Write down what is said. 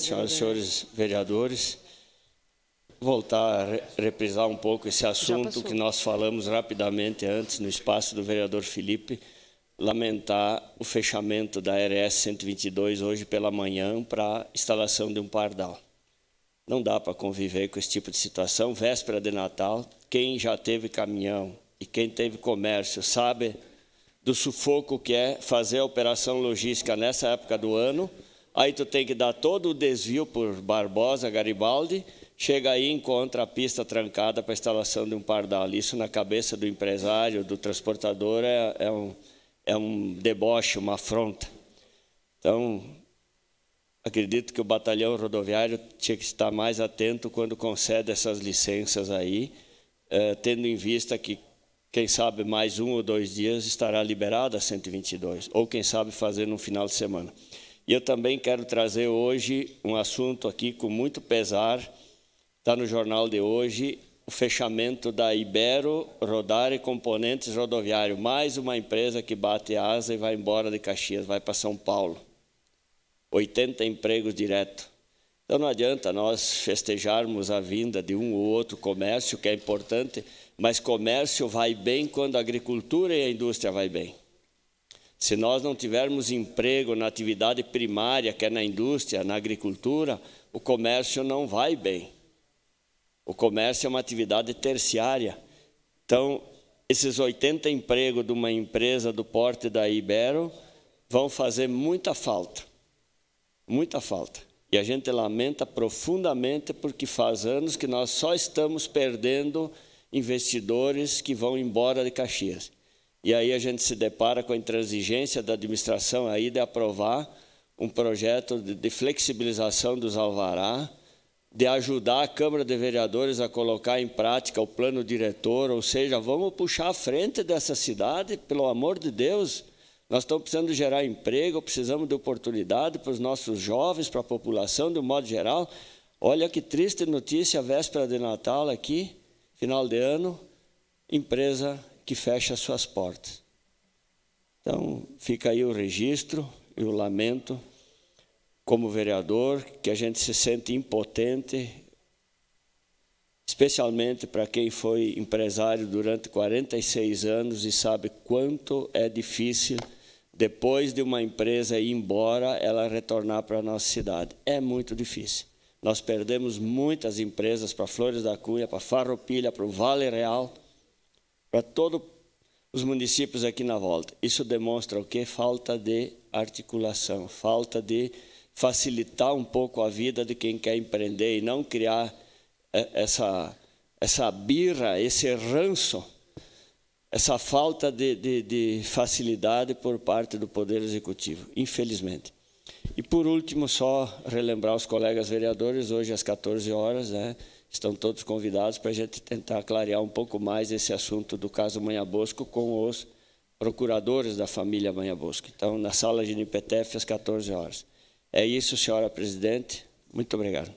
senhoras e senhores vereadores, voltar a reprisar um pouco esse assunto que nós falamos rapidamente antes no espaço do vereador Felipe, lamentar o fechamento da RS 122 hoje pela manhã para instalação de um pardal. Não dá para conviver com esse tipo de situação, véspera de Natal, quem já teve caminhão e quem teve comércio sabe do sufoco que é fazer a operação logística nessa época do ano, aí tu tem que dar todo o desvio por Barbosa, Garibaldi, chega aí e encontra a pista trancada para a instalação de um pardal. Isso na cabeça do empresário, do transportador, é, é, um, é um deboche, uma afronta. Então, acredito que o batalhão rodoviário tinha que estar mais atento quando concede essas licenças aí, eh, tendo em vista que, quem sabe, mais um ou dois dias estará liberada a 122, ou quem sabe fazer no final de semana. E eu também quero trazer hoje um assunto aqui com muito pesar, Está no jornal de hoje o fechamento da Ibero Rodar e Componentes Rodoviário, mais uma empresa que bate asa e vai embora de Caxias, vai para São Paulo. 80 empregos direto. Então não adianta nós festejarmos a vinda de um ou outro comércio, que é importante, mas comércio vai bem quando a agricultura e a indústria vai bem. Se nós não tivermos emprego na atividade primária, que é na indústria, na agricultura, o comércio não vai bem. O comércio é uma atividade terciária. Então, esses 80 empregos de uma empresa do porte da Ibero vão fazer muita falta. Muita falta. E a gente lamenta profundamente porque faz anos que nós só estamos perdendo investidores que vão embora de Caxias. E aí a gente se depara com a intransigência da administração aí de aprovar um projeto de flexibilização dos alvará, de ajudar a Câmara de Vereadores a colocar em prática o plano diretor, ou seja, vamos puxar a frente dessa cidade, pelo amor de Deus. Nós estamos precisando gerar emprego, precisamos de oportunidade para os nossos jovens, para a população de um modo geral. Olha que triste notícia, véspera de Natal aqui, final de ano, empresa que fecha suas portas. Então, fica aí o registro e o lamento como vereador, que a gente se sente impotente, especialmente para quem foi empresário durante 46 anos e sabe quanto é difícil, depois de uma empresa ir embora, ela retornar para a nossa cidade. É muito difícil. Nós perdemos muitas empresas para Flores da Cunha, para Farroupilha, para o Vale Real, para todos os municípios aqui na volta. Isso demonstra o que? Falta de articulação, falta de facilitar um pouco a vida de quem quer empreender e não criar é, essa, essa birra, esse ranço, essa falta de, de, de facilidade por parte do Poder Executivo, infelizmente. E por último, só relembrar os colegas vereadores, hoje às 14 horas, né, estão todos convidados para a gente tentar clarear um pouco mais esse assunto do caso Manha Bosco com os procuradores da família Manha Bosco. Então, na sala de NPTF, às 14 horas. É isso, senhora presidente. Muito obrigado.